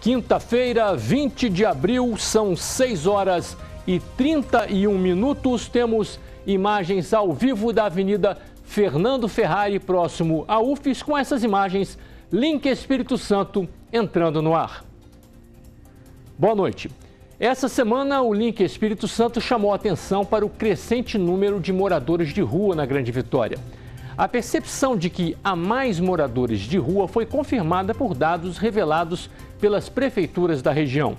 Quinta-feira, 20 de abril, são 6 horas e 31 minutos. Temos imagens ao vivo da Avenida Fernando Ferrari, próximo à UFES. Com essas imagens, Link Espírito Santo entrando no ar. Boa noite. Essa semana, o Link Espírito Santo chamou atenção para o crescente número de moradores de rua na Grande Vitória. A percepção de que há mais moradores de rua foi confirmada por dados revelados pelas prefeituras da região.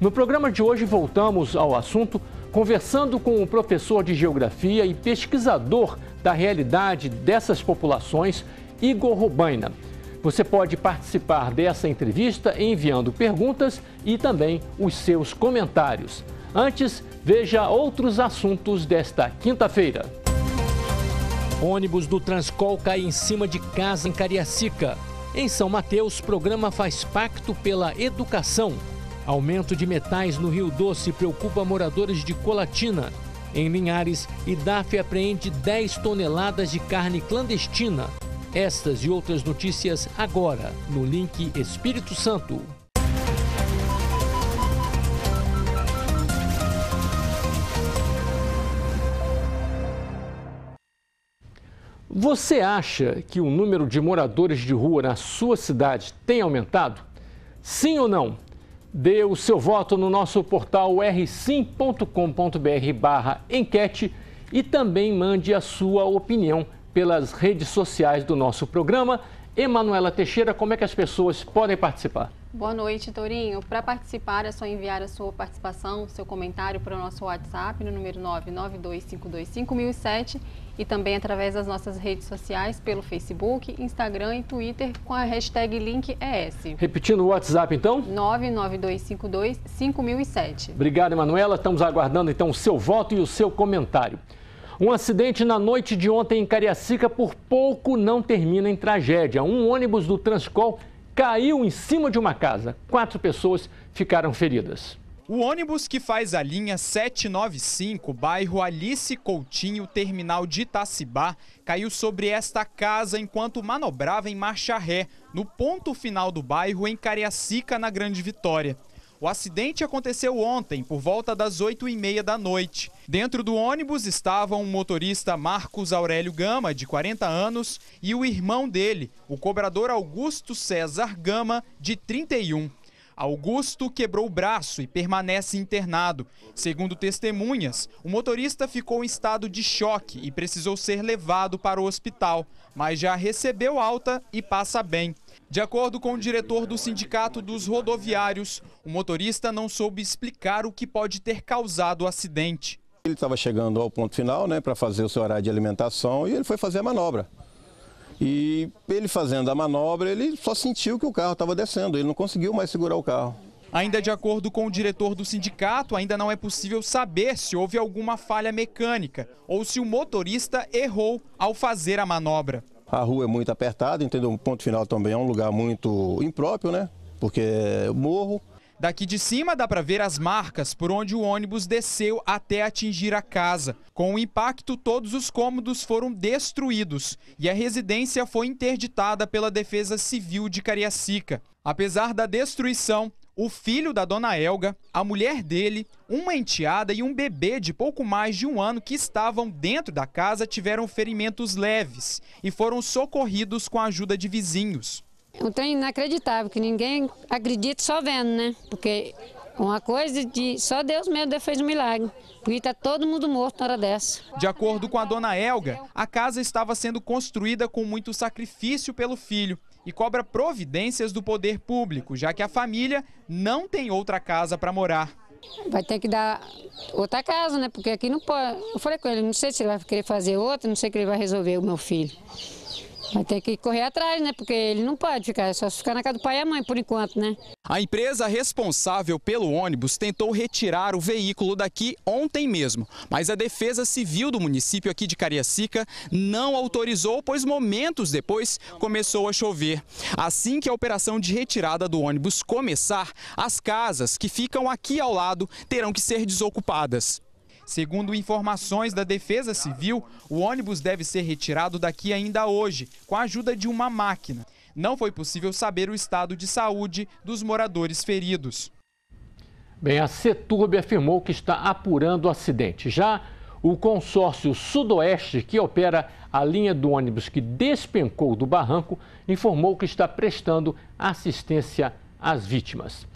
No programa de hoje, voltamos ao assunto conversando com o professor de Geografia e pesquisador da realidade dessas populações, Igor Robaina. Você pode participar dessa entrevista enviando perguntas e também os seus comentários. Antes, veja outros assuntos desta quinta-feira. Ônibus do Transcol cai em cima de casa em Cariacica. Em São Mateus, programa faz pacto pela educação. Aumento de metais no Rio Doce preocupa moradores de Colatina. Em Linhares, IDAF apreende 10 toneladas de carne clandestina. Estas e outras notícias agora no link Espírito Santo. Você acha que o número de moradores de rua na sua cidade tem aumentado? Sim ou não? Dê o seu voto no nosso portal rsim.com.br enquete e também mande a sua opinião pelas redes sociais do nosso programa. Emanuela Teixeira, como é que as pessoas podem participar? Boa noite, Torinho. Para participar é só enviar a sua participação, seu comentário para o nosso WhatsApp no número 992525007 e também através das nossas redes sociais pelo Facebook, Instagram e Twitter com a hashtag LinkES. Repetindo o WhatsApp então? 992525007. Obrigado, Emanuela. Estamos aguardando então o seu voto e o seu comentário. Um acidente na noite de ontem em Cariacica por pouco não termina em tragédia. Um ônibus do Transcol caiu em cima de uma casa. Quatro pessoas ficaram feridas. O ônibus que faz a linha 795, bairro Alice Coutinho, terminal de Itacibá, caiu sobre esta casa enquanto manobrava em marcha ré, no ponto final do bairro, em Cariacica, na Grande Vitória. O acidente aconteceu ontem, por volta das 8 e meia da noite. Dentro do ônibus estavam o motorista Marcos Aurélio Gama, de 40 anos, e o irmão dele, o cobrador Augusto César Gama, de 31. Augusto quebrou o braço e permanece internado. Segundo testemunhas, o motorista ficou em estado de choque e precisou ser levado para o hospital, mas já recebeu alta e passa bem. De acordo com o diretor do Sindicato dos Rodoviários, o motorista não soube explicar o que pode ter causado o acidente. Ele estava chegando ao ponto final né, para fazer o seu horário de alimentação e ele foi fazer a manobra. E ele fazendo a manobra, ele só sentiu que o carro estava descendo, ele não conseguiu mais segurar o carro. Ainda de acordo com o diretor do sindicato, ainda não é possível saber se houve alguma falha mecânica ou se o motorista errou ao fazer a manobra. A rua é muito apertada, entendeu? O ponto final também é um lugar muito impróprio, né? Porque morro. Daqui de cima dá para ver as marcas por onde o ônibus desceu até atingir a casa. Com o impacto, todos os cômodos foram destruídos e a residência foi interditada pela Defesa Civil de Cariacica. Apesar da destruição, o filho da dona Elga, a mulher dele, uma enteada e um bebê de pouco mais de um ano que estavam dentro da casa tiveram ferimentos leves e foram socorridos com a ajuda de vizinhos. Um trem inacreditável, que ninguém acredita só vendo, né? Porque uma coisa de só Deus mesmo fez um milagre. Porque está todo mundo morto na hora dessa. De acordo com a dona Elga, a casa estava sendo construída com muito sacrifício pelo filho e cobra providências do poder público, já que a família não tem outra casa para morar. Vai ter que dar outra casa, né? Porque aqui não pode. Eu falei com ele, não sei se ele vai querer fazer outra, não sei o que ele vai resolver, o meu filho. Vai ter que correr atrás, né? Porque ele não pode ficar, é só ficar na casa do pai e a mãe por enquanto, né? A empresa responsável pelo ônibus tentou retirar o veículo daqui ontem mesmo, mas a Defesa Civil do município aqui de Cariacica não autorizou, pois momentos depois começou a chover. Assim que a operação de retirada do ônibus começar, as casas que ficam aqui ao lado terão que ser desocupadas. Segundo informações da Defesa Civil, o ônibus deve ser retirado daqui ainda hoje, com a ajuda de uma máquina. não foi possível saber o estado de saúde dos moradores feridos. Bem, a Seturb afirmou que está apurando o acidente. Já o consórcio Sudoeste, que opera a linha do ônibus que despencou do barranco, informou que está prestando assistência às vítimas.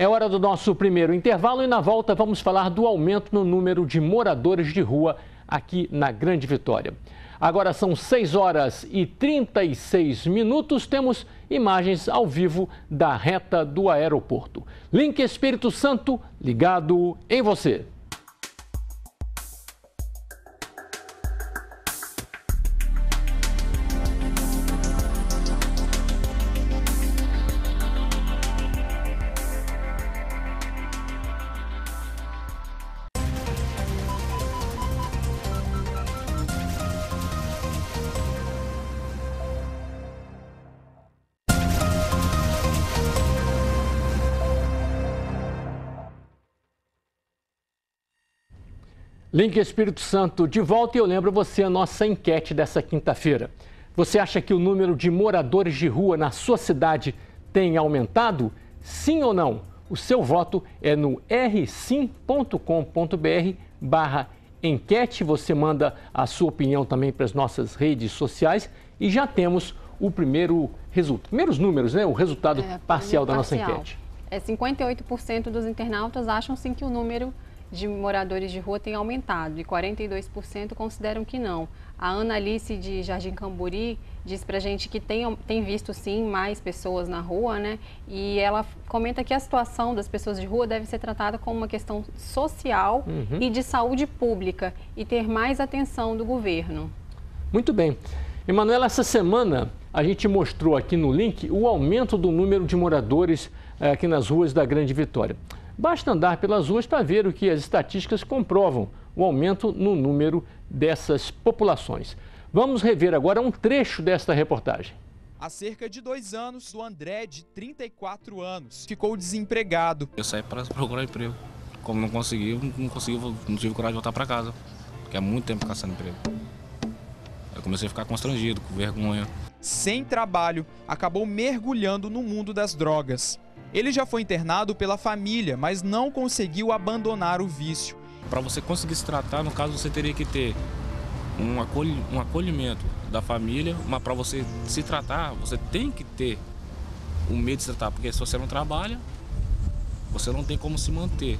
É hora do nosso primeiro intervalo e na volta vamos falar do aumento no número de moradores de rua aqui na Grande Vitória. Agora são 6 horas e 36 minutos. Temos imagens ao vivo da reta do aeroporto. Link Espírito Santo ligado em você. Link Espírito Santo de volta e eu lembro você a nossa enquete dessa quinta-feira. Você acha que o número de moradores de rua na sua cidade tem aumentado? Sim ou não? O seu voto é no rsim.com.br barra enquete. Você manda a sua opinião também para as nossas redes sociais e já temos o primeiro resultado. Primeiros números, né? O resultado é, parcial da parcial. nossa enquete. É 58% dos internautas acham sim que o número de moradores de rua tem aumentado e 42% consideram que não. A Ana Alice de Jardim Camburi diz pra gente que tem, tem visto sim mais pessoas na rua, né? E ela comenta que a situação das pessoas de rua deve ser tratada como uma questão social uhum. e de saúde pública e ter mais atenção do governo. Muito bem. Emanuela, essa semana a gente mostrou aqui no link o aumento do número de moradores eh, aqui nas ruas da Grande Vitória. Basta andar pelas ruas para ver o que as estatísticas comprovam, o aumento no número dessas populações. Vamos rever agora um trecho desta reportagem. Há cerca de dois anos, o André, de 34 anos, ficou desempregado. Eu saí para procurar emprego. Como não consegui, não consegui, não tive coragem de voltar para casa, porque há muito tempo caçando emprego. Eu comecei a ficar constrangido, com vergonha. Sem trabalho, acabou mergulhando no mundo das drogas. Ele já foi internado pela família, mas não conseguiu abandonar o vício. Para você conseguir se tratar, no caso, você teria que ter um, acolh um acolhimento da família, mas para você se tratar, você tem que ter o medo de se tratar, porque se você não trabalha, você não tem como se manter.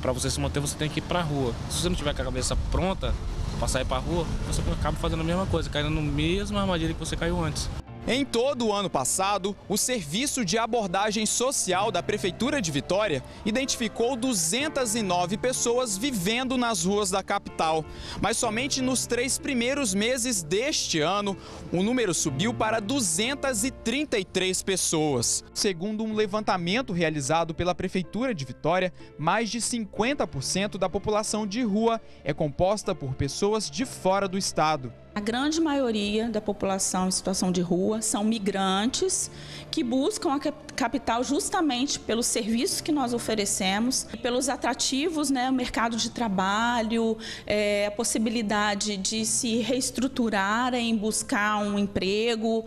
Para você se manter, você tem que ir para a rua. Se você não tiver com a cabeça pronta para sair para a rua, você acaba fazendo a mesma coisa, caindo no mesmo armadilha que você caiu antes. Em todo o ano passado, o Serviço de Abordagem Social da Prefeitura de Vitória identificou 209 pessoas vivendo nas ruas da capital. Mas somente nos três primeiros meses deste ano, o número subiu para 233 pessoas. Segundo um levantamento realizado pela Prefeitura de Vitória, mais de 50% da população de rua é composta por pessoas de fora do estado. A grande maioria da população em situação de rua são migrantes que buscam a capital justamente pelos serviços que nós oferecemos, pelos atrativos, né, o mercado de trabalho, é, a possibilidade de se reestruturarem, buscar um emprego.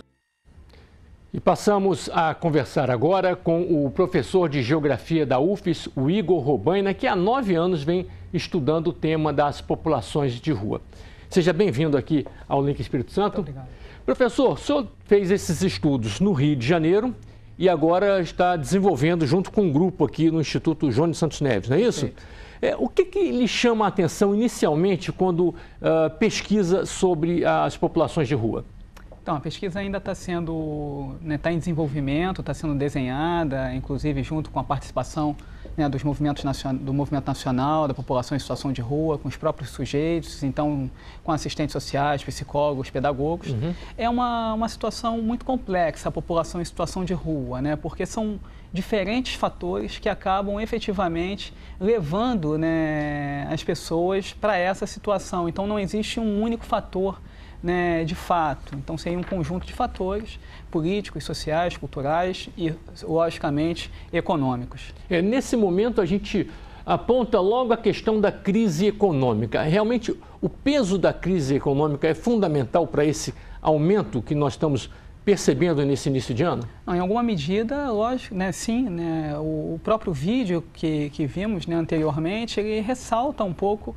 E passamos a conversar agora com o professor de Geografia da UFES, o Igor Robaina, que há nove anos vem estudando o tema das populações de rua. Seja bem-vindo aqui ao Link Espírito Santo. Muito obrigado. Professor, o senhor fez esses estudos no Rio de Janeiro e agora está desenvolvendo junto com um grupo aqui no Instituto João de Santos Neves, não é isso? É, o que, que lhe chama a atenção inicialmente quando uh, pesquisa sobre as populações de rua? Então, a pesquisa ainda está sendo, está né, tá em desenvolvimento, está sendo desenhada, inclusive junto com a participação né, dos movimentos do movimento nacional, da população em situação de rua, com os próprios sujeitos, então com assistentes sociais, psicólogos, pedagogos. Uhum. É uma, uma situação muito complexa a população em situação de rua, né, porque são diferentes fatores que acabam efetivamente levando né, as pessoas para essa situação. Então não existe um único fator né, de fato. Então, seria um conjunto de fatores políticos, sociais, culturais e, logicamente, econômicos. É, nesse momento, a gente aponta logo a questão da crise econômica. Realmente, o peso da crise econômica é fundamental para esse aumento que nós estamos percebendo nesse início de ano? Não, em alguma medida, lógico, né, sim. Né, o, próprio vídeo que, que vimos né, anteriormente, ele ressalta um pouco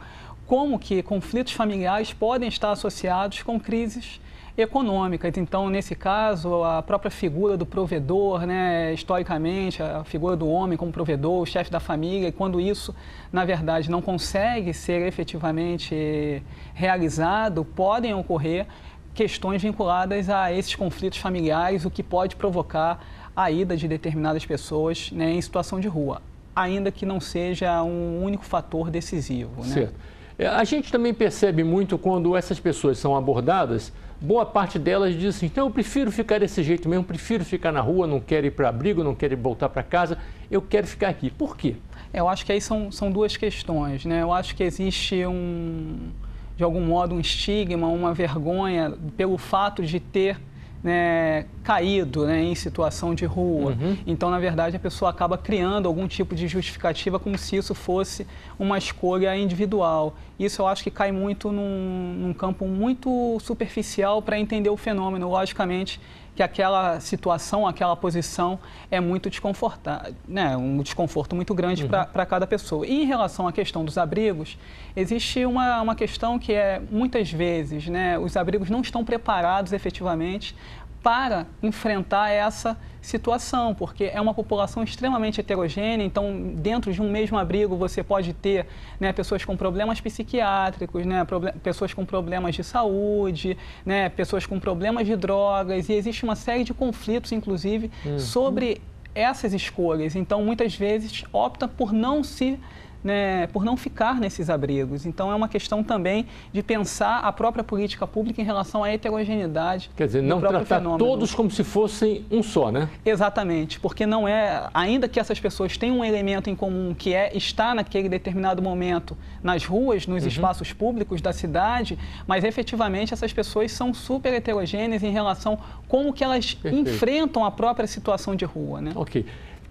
como que conflitos familiares podem estar associados com crises econômicas. Então, nesse caso, a própria figura do provedor, né, historicamente, a figura do homem como provedor, o chefe da família, e quando isso, na verdade, não consegue ser efetivamente realizado, podem ocorrer questões vinculadas a esses conflitos familiares, o que pode provocar a ida de determinadas pessoas né, em situação de rua, ainda que não seja um único fator decisivo. Né? Certo. É, a gente também percebe muito quando essas pessoas são abordadas, boa parte delas diz assim, então eu prefiro ficar desse jeito mesmo, prefiro ficar na rua, não quero ir para abrigo, não quero voltar para casa, eu quero ficar aqui. Por quê? Eu acho que aí são, são duas questões, né? Eu acho que existe um de algum modo, um estigma, uma vergonha pelo fato de ter né, caído né, em situação de rua. Uhum. Então, na verdade, a pessoa acaba criando algum tipo de justificativa como se isso fosse uma escolha individual. Isso eu acho que cai muito num, num campo muito superficial para entender o fenômeno. Logicamente, que aquela situação, aquela posição é muito desconfortável, né? um desconforto muito grande uhum. para cada pessoa. E em relação à questão dos abrigos, existe uma, uma questão que é, muitas vezes, né, os abrigos não estão preparados efetivamente para enfrentar essa situação, porque é uma população extremamente heterogênea, então dentro de um mesmo abrigo você pode ter né, pessoas com problemas psiquiátricos, né, pessoas com problemas de saúde, né, pessoas com problemas de drogas, e existe uma série de conflitos, inclusive, uhum. sobre essas escolhas. Então, muitas vezes opta por não se né, por não ficar nesses abrigos. Então, é uma questão também de pensar a própria política pública em relação à heterogeneidade. Quer dizer, não tratar fenômeno. todos como se fossem um só, né? Exatamente, porque não é, ainda que essas pessoas tenham um elemento em comum que é estar naquele determinado momento nas ruas, nos uhum. espaços públicos da cidade, mas efetivamente essas pessoas são super heterogêneas em relação como que elas Perfeito. enfrentam a própria situação de rua, né? Ok.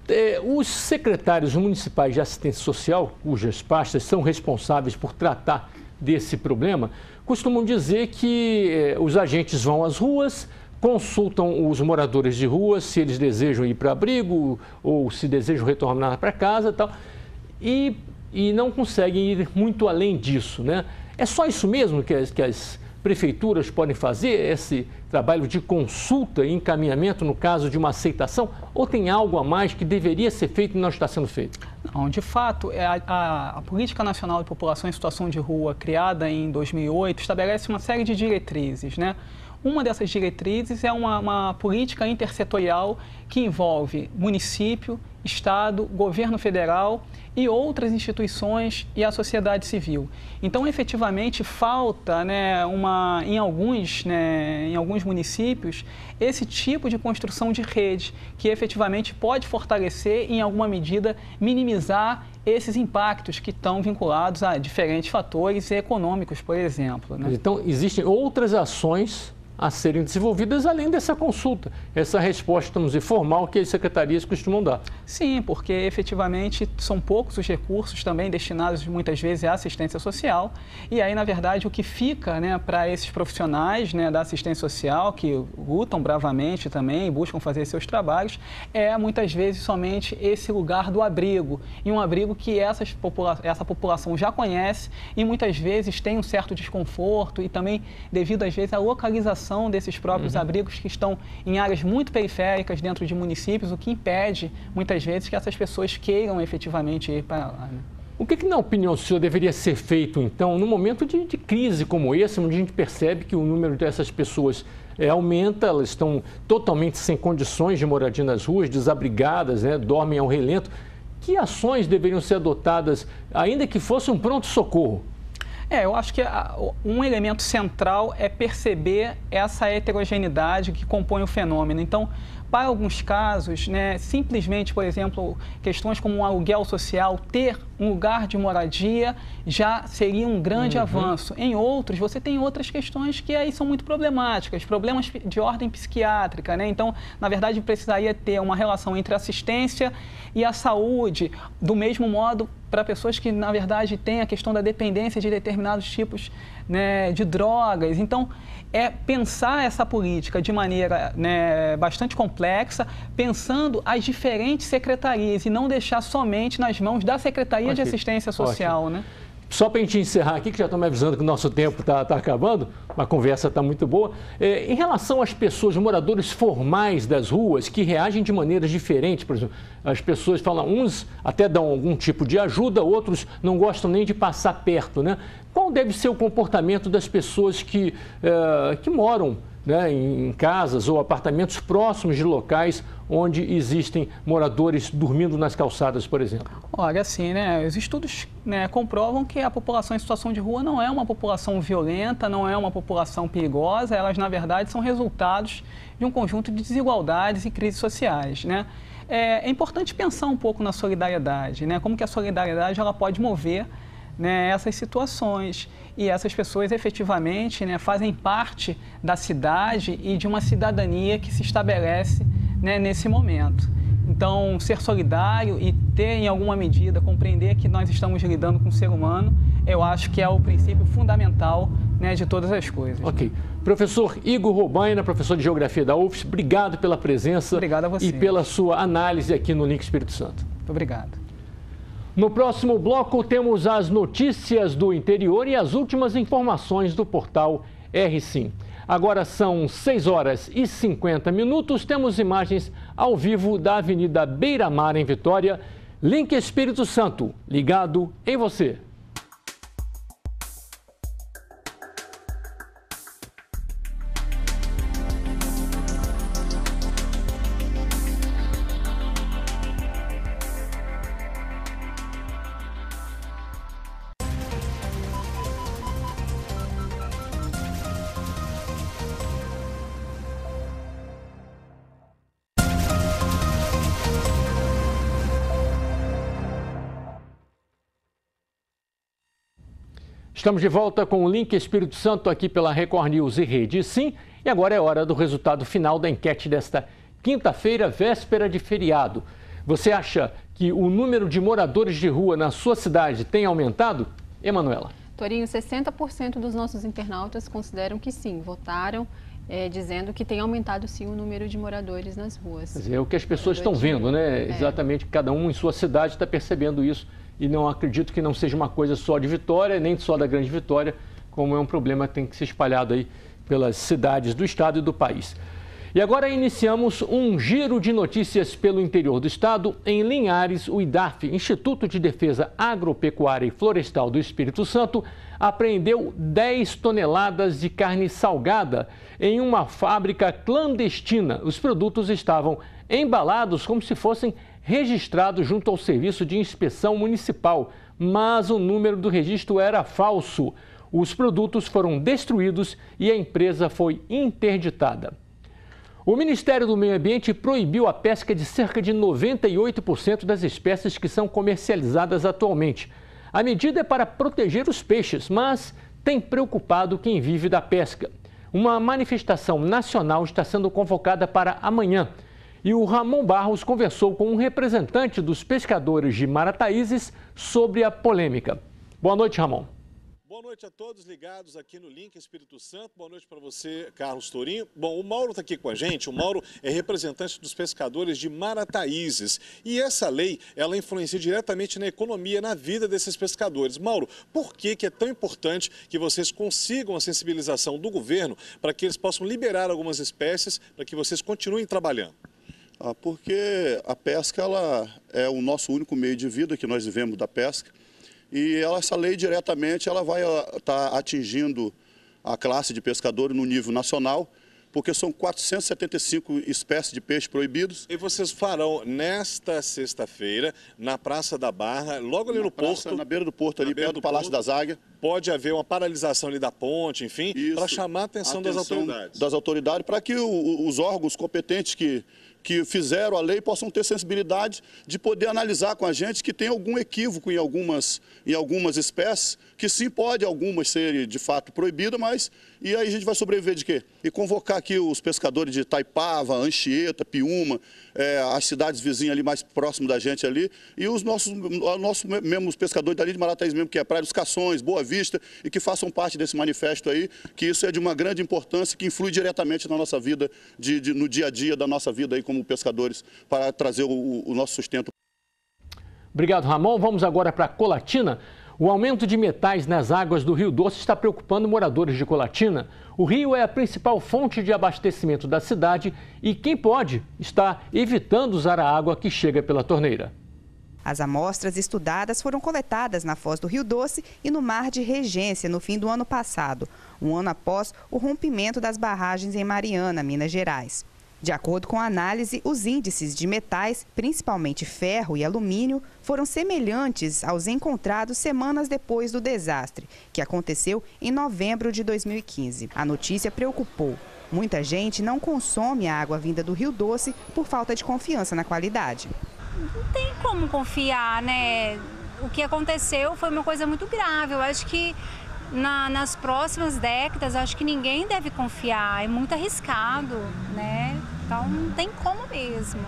É, os secretários municipais de assistência social, cujas pastas são responsáveis por tratar desse problema, costumam dizer que é, os agentes vão às ruas, consultam os moradores de rua se eles desejam ir para abrigo ou se desejam retornar para casa tal, e, e não conseguem ir muito além disso. Né? É só isso mesmo que as, que as prefeituras podem fazer esse trabalho de consulta e encaminhamento no caso de uma aceitação? Ou tem algo a mais que deveria ser feito e não está sendo feito? Não, de fato, é a, a, a Política Nacional de População em Situação de Rua, criada em 2008, estabelece uma série de diretrizes, né? Uma dessas diretrizes é uma, uma política intersetorial que envolve município, Estado, governo federal e outras instituições e a sociedade civil. Então, efetivamente, falta né, uma, em, alguns, né, em alguns municípios esse tipo de construção de rede que efetivamente pode fortalecer e, em alguma medida, minimizar esses impactos que estão vinculados a diferentes fatores econômicos, por exemplo. Né? Então, existem outras ações a serem desenvolvidas além dessa consulta, essa resposta, vamos dizer, formal que as secretarias costumam dar. Sim, porque efetivamente são poucos os recursos também destinados muitas vezes à assistência social e aí, na verdade, o que fica né, para esses profissionais né, da assistência social que lutam bravamente também buscam fazer seus trabalhos é muitas vezes somente esse lugar do abrigo e um abrigo que essas popula essa população já conhece e muitas vezes tem um certo desconforto e também devido às vezes à localização desses próprios uhum. abrigos que estão em áreas muito periféricas dentro de municípios, o que impede, muitas vezes, que essas pessoas queiram efetivamente ir para lá. Né? O que, que, na opinião do senhor, deveria ser feito, então, num momento de, de, crise como esse, onde a gente percebe que o número dessas pessoas é, aumenta, elas estão totalmente sem condições de moradia nas ruas, desabrigadas, né, dormem ao relento. Que ações deveriam ser adotadas, ainda que fosse um pronto-socorro? É, eu acho que um elemento central é perceber essa heterogeneidade que compõe o fenômeno. Então, para alguns casos, né, simplesmente, por exemplo, questões como um aluguel social, ter um lugar de moradia já seria um grande uhum. avanço. Em outros, você tem outras questões que aí são muito problemáticas, problemas de ordem psiquiátrica, né? Então, na verdade, precisaria ter uma relação entre assistência e a saúde, do mesmo modo para pessoas que, na verdade, têm a questão da dependência de determinados tipos né, de drogas. Então, é pensar essa política de maneira né, bastante complexa, pensando as diferentes secretarias e não deixar somente nas mãos da Secretaria de Assistência Social, Ótimo. né? Só para a gente encerrar aqui, que já estão me avisando que o nosso tempo está tá acabando, a conversa está muito boa. É, em relação às pessoas, moradores formais das ruas, que reagem de maneiras diferentes, por exemplo, as pessoas falam, uns até dão algum tipo de ajuda, outros não gostam nem de passar perto, né? Qual deve ser o comportamento das pessoas que, é, que moram né, em casas ou apartamentos próximos de locais onde existem moradores dormindo nas calçadas, por exemplo? Olha, assim, né, os estudos né, comprovam que a população em situação de rua não é uma população violenta, não é uma população perigosa, elas, na verdade, são resultados de um conjunto de desigualdades e crises sociais, né? É, é importante pensar um pouco na solidariedade, né? Como que a solidariedade ela pode mover né, essas situações e essas pessoas efetivamente né, fazem parte da cidade e de uma cidadania que se estabelece né, nesse momento. Então, ser solidário e ter, em alguma medida, compreender que nós estamos lidando com o ser humano, eu acho que é o princípio fundamental né, de todas as coisas. Ok. Professor Igor Robaina, professor de Geografia da UFS, obrigado pela presença obrigado a você. e pela sua análise aqui no Link Espírito Santo. Muito obrigado. No próximo bloco, temos as notícias do interior e as últimas informações do portal R5. Agora são 6 horas e 50 minutos. Temos imagens ao vivo da Avenida Beira Mar, em Vitória. Link Espírito Santo, ligado em você. Estamos de volta com o Link Espírito Santo aqui pela Record News e Rede Sim. E agora é hora do resultado final da enquete desta quinta-feira, véspera de feriado. Você acha que o número de moradores de rua na sua cidade tem aumentado? Emanuela. Torinho, 60% dos nossos internautas consideram que sim, votaram é, dizendo que tem aumentado sim o número de moradores nas ruas. É o que as pessoas estão vendo, né? É. Exatamente, cada um em sua cidade está percebendo isso e não acredito que não seja uma coisa só de Vitória, nem só da Grande Vitória, como é um problema que tem que ser espalhado aí pelas cidades do estado e do país. E agora iniciamos um giro de notícias pelo interior do estado. Em Linhares, o IDAF, Instituto de Defesa Agropecuária e Florestal do Espírito Santo, apreendeu 10 toneladas de carne salgada em uma fábrica clandestina. Os produtos estavam embalados como se fossem registrado junto ao Serviço de Inspeção Municipal, mas o número do registro era falso. Os produtos foram destruídos e a empresa foi interditada. O Ministério do Meio Ambiente proibiu a pesca de cerca de 98% das espécies que são comercializadas atualmente. A medida é para proteger os peixes, mas tem preocupado quem vive da pesca. Uma manifestação nacional está sendo convocada para amanhã. E o Ramon Barros conversou com um representante dos pescadores de Marataízes sobre a polêmica. Boa noite, Ramon. Boa noite a todos ligados aqui no Link Espírito Santo. Boa noite para você, Carlos Tourinho. Bom, o Mauro está aqui com a gente. O Mauro é representante dos pescadores de Marataízes. E essa lei, ela influencia diretamente na economia, na vida desses pescadores. Mauro, por que, que é tão importante que vocês consigam a sensibilização do governo para que eles possam liberar algumas espécies, para que vocês continuem trabalhando? Ah, porque a pesca ela é o nosso único meio de vida que nós vivemos da pesca e ela, essa lei diretamente ela vai estar tá atingindo a classe de pescadores no nível nacional porque são 475 espécies de peixes proibidos. E vocês farão nesta sexta-feira, na Praça da Barra, logo ali na no praça, porto. Na beira do porto, ali perto do, do Palácio das Águias. Pode haver uma paralisação ali da ponte, enfim, para chamar a atenção, atenção, das autoridades. Das autoridades, para que o, os órgãos competentes que que fizeram a lei possam ter sensibilidade de poder analisar com a gente que tem algum equívoco em algumas, em algumas espécies, que sim pode algumas serem de fato proibidas, mas e aí a gente vai sobreviver de quê? E convocar aqui os pescadores de Taipava, Anchieta, Piúma, é, as cidades vizinhas ali mais próximo da gente ali, e os nossos, nossos mesmo os pescadores dali de Marataízes mesmo, que é Praia dos Cações, Boa Vista, e que façam parte desse manifesto aí, que isso é de uma grande importância, que influi diretamente na nossa vida, de, de, no dia a dia da nossa vida aí como pescadores, para trazer o, o nosso sustento. Obrigado, Ramon. Vamos agora para Colatina. O aumento de metais nas águas do Rio Doce está preocupando moradores de Colatina. O rio é a principal fonte de abastecimento da cidade e quem pode está evitando usar a água que chega pela torneira. As amostras estudadas foram coletadas na foz do Rio Doce e no Mar de Regência no fim do ano passado, um ano após o rompimento das barragens em Mariana, Minas Gerais. De acordo com a análise, os índices de metais, principalmente ferro e alumínio, foram semelhantes aos encontrados semanas depois do desastre, que aconteceu em novembro de 2015. A notícia preocupou. Muita gente não consome a água vinda do Rio Doce por falta de confiança na qualidade. Não tem como confiar, né? O que aconteceu foi uma coisa muito grave. Eu acho que na, nas próximas décadas, acho que ninguém deve confiar, é muito arriscado, né? Então não tem como mesmo.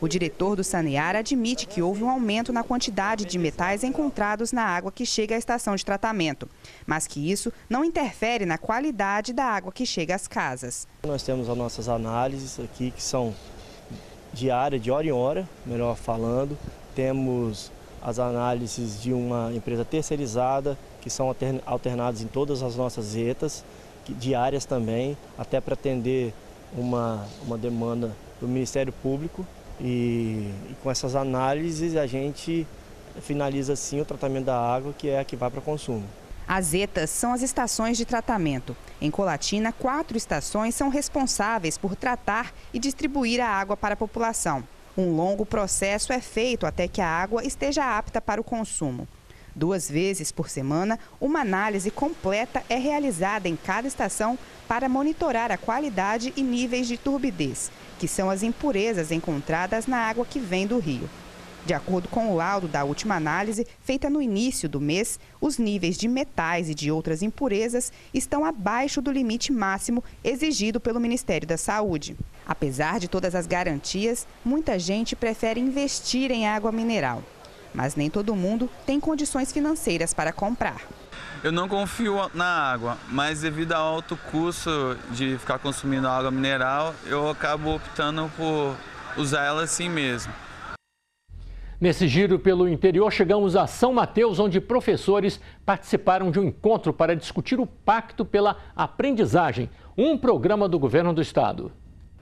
O diretor do Sanear admite que houve um aumento na quantidade de metais encontrados na água que chega à estação de tratamento, mas que isso não interfere na qualidade da água que chega às casas. Nós temos as nossas análises aqui que são diárias, de hora em hora, melhor falando. Temos as análises de uma empresa terceirizada que são alternados em todas as nossas retas, diárias também, até para atender uma, uma demanda do Ministério Público. E, e com essas análises a gente finaliza sim o tratamento da água, que é a que vai para consumo. As ETAs são as estações de tratamento. Em Colatina, quatro estações são responsáveis por tratar e distribuir a água para a população. Um longo processo é feito até que a água esteja apta para o consumo. Duas vezes por semana, uma análise completa é realizada em cada estação para monitorar a qualidade e níveis de turbidez, que são as impurezas encontradas na água que vem do rio. De acordo com o laudo da última análise, feita no início do mês, os níveis de metais e de outras impurezas estão abaixo do limite máximo exigido pelo Ministério da Saúde. Apesar de todas as garantias, muita gente prefere investir em água mineral mas nem todo mundo tem condições financeiras para comprar. Eu não confio na água, mas devido ao alto custo de ficar consumindo água mineral, eu acabo optando por usar ela assim mesmo. Nesse giro pelo interior, chegamos a São Mateus, onde professores participaram de um encontro para discutir o Pacto pela Aprendizagem, um programa do governo do estado.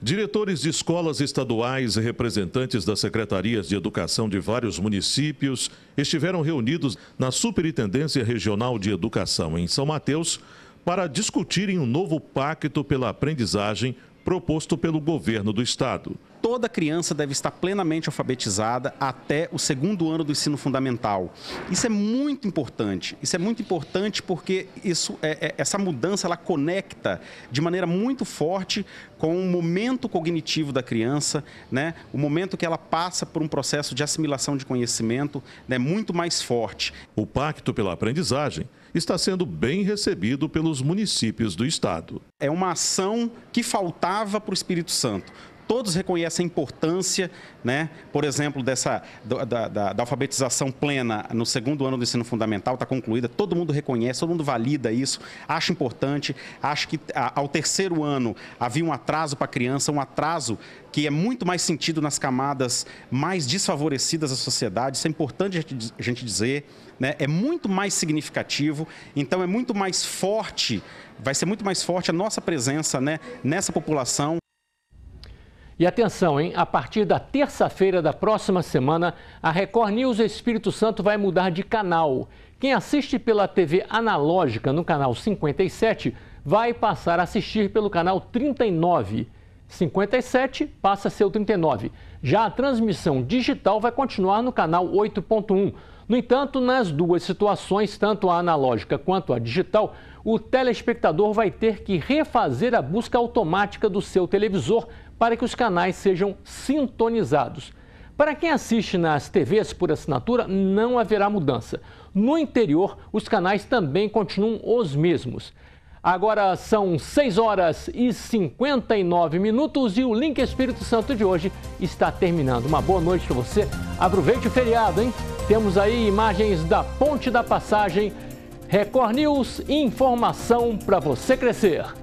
Diretores de escolas estaduais e representantes das secretarias de educação de vários municípios estiveram reunidos na Superintendência Regional de Educação em São Mateus para discutirem um novo pacto pela aprendizagem proposto pelo governo do estado toda criança deve estar plenamente alfabetizada até o segundo ano do ensino fundamental. Isso é muito importante. Isso é muito importante porque isso, é, é, essa mudança ela conecta de maneira muito forte com o momento cognitivo da criança, né? o momento que ela passa por um processo de assimilação de conhecimento né? muito mais forte. O Pacto pela Aprendizagem está sendo bem recebido pelos municípios do estado. É uma ação que faltava para o Espírito Santo todos reconhecem a importância, né, por exemplo, dessa, da, da, da alfabetização plena no segundo ano do ensino fundamental, está concluída, todo mundo reconhece, todo mundo valida isso, acha importante, acho que ao terceiro ano havia um atraso para a criança, um atraso que é muito mais sentido nas camadas mais desfavorecidas da sociedade, isso é importante a gente dizer, né? é muito mais significativo, então é muito mais forte, vai ser muito mais forte a nossa presença né, nessa população. E atenção, hein? A partir da terça-feira da próxima semana, a Record News Espírito Santo vai mudar de canal. Quem assiste pela TV analógica no canal 57 vai passar a assistir pelo canal 39. 57 passa a ser o 39. Já a transmissão digital vai continuar no canal 8.1. No entanto, nas duas situações, tanto a analógica quanto a digital, o telespectador vai ter que refazer a busca automática do seu televisor para que os canais sejam sintonizados. Para quem assiste nas TVs por assinatura, não haverá mudança. No interior, os canais também continuam os mesmos. Agora são 6 horas e 59 minutos e o Link Espírito Santo de hoje está terminando. Uma boa noite para você. Aproveite o feriado, hein? Temos aí imagens da Ponte da Passagem. Record News, informação para você crescer.